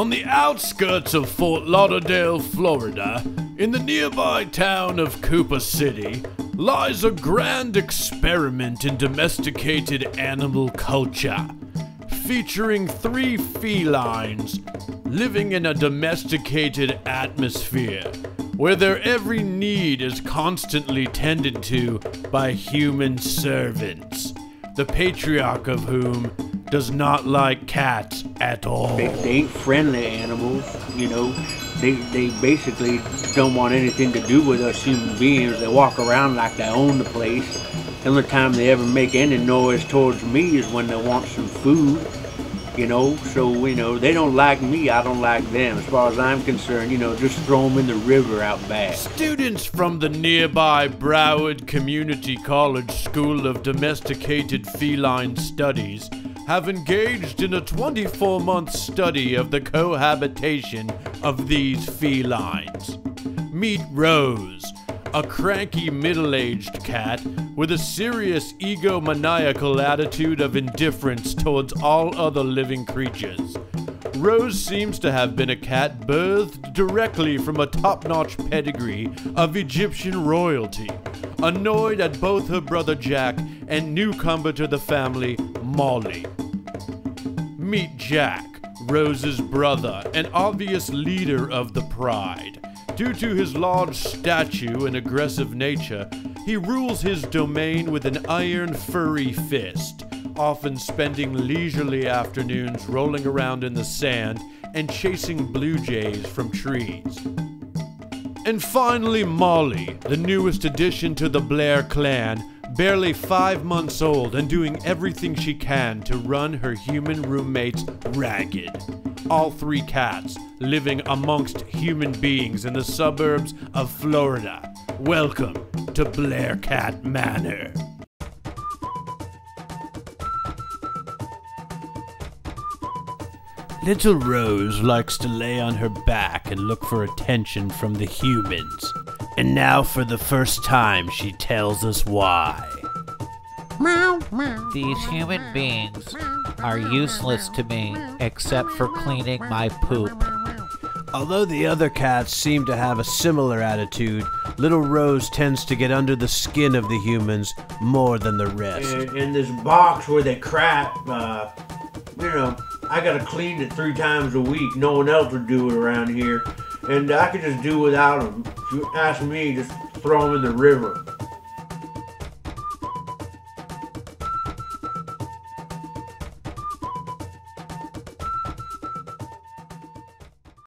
On the outskirts of Fort Lauderdale, Florida, in the nearby town of Cooper City, lies a grand experiment in domesticated animal culture, featuring three felines living in a domesticated atmosphere where their every need is constantly tended to by human servants, the patriarch of whom does not like cats at all. They, they ain't friendly animals, you know. They, they basically don't want anything to do with us human beings. They walk around like they own the place. The only time they ever make any noise towards me is when they want some food, you know. So, you know, they don't like me, I don't like them. As far as I'm concerned, you know, just throw them in the river out back. Students from the nearby Broward Community College School of Domesticated Feline Studies have engaged in a 24 month study of the cohabitation of these felines. Meet Rose, a cranky middle aged cat with a serious egomaniacal attitude of indifference towards all other living creatures. Rose seems to have been a cat birthed directly from a top notch pedigree of Egyptian royalty, annoyed at both her brother Jack and newcomer to the family, Molly. Meet Jack, Rose's brother, an obvious leader of the pride. Due to his large stature and aggressive nature, he rules his domain with an iron furry fist, often spending leisurely afternoons rolling around in the sand and chasing blue jays from trees. And finally, Molly, the newest addition to the Blair clan, barely five months old and doing everything she can to run her human roommates ragged. All three cats living amongst human beings in the suburbs of Florida. Welcome to BlairKat Manor. Little Rose likes to lay on her back and look for attention from the humans. And now, for the first time, she tells us why. These human beings are useless to me except for cleaning my poop. Although the other cats seem to have a similar attitude, Little Rose tends to get under the skin of the humans more than the rest. in, in this box where they crap, uh, you know, I gotta clean it three times a week. No one else would do it around here. And I could just do without them. You ask me, just throw them in the river.